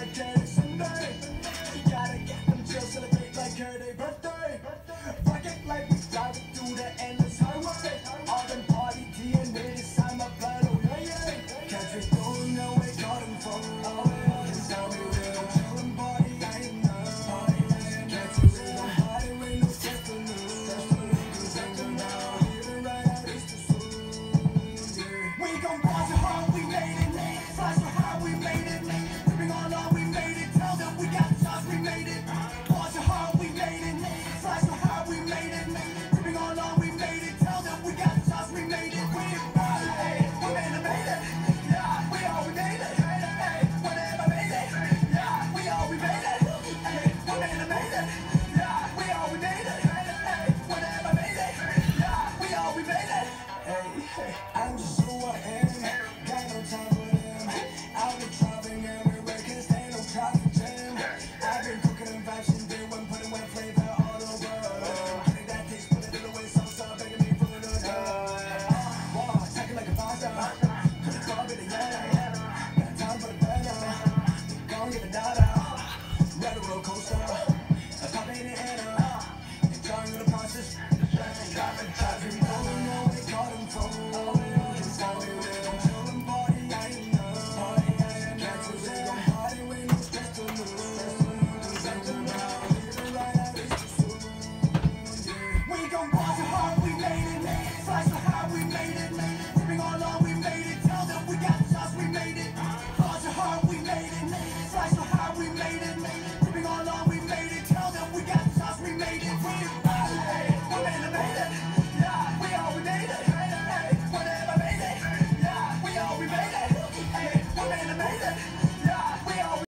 like that is in there. You gotta get them chill, celebrate like her day birthday. Rock it like I'm Hey!